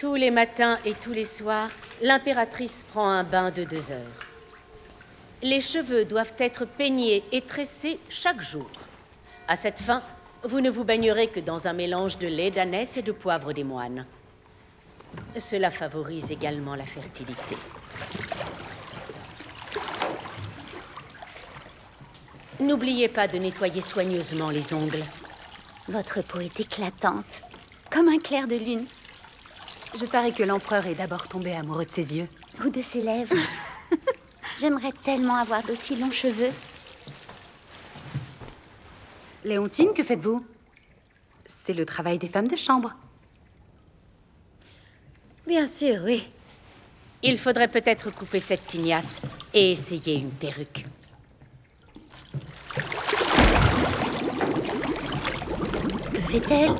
Tous les matins et tous les soirs, l'impératrice prend un bain de deux heures. Les cheveux doivent être peignés et tressés chaque jour. À cette fin, vous ne vous baignerez que dans un mélange de lait d'ânesse et de poivre des moines. Cela favorise également la fertilité. N'oubliez pas de nettoyer soigneusement les ongles. Votre peau est éclatante, comme un clair de lune. Je parie que l'empereur est d'abord tombé amoureux de ses yeux. Ou de ses lèvres. J'aimerais tellement avoir d'aussi longs cheveux. Léontine, que faites-vous? C'est le travail des femmes de chambre. Bien sûr, oui. Il faudrait peut-être couper cette tignasse et essayer une perruque. Que fait-elle?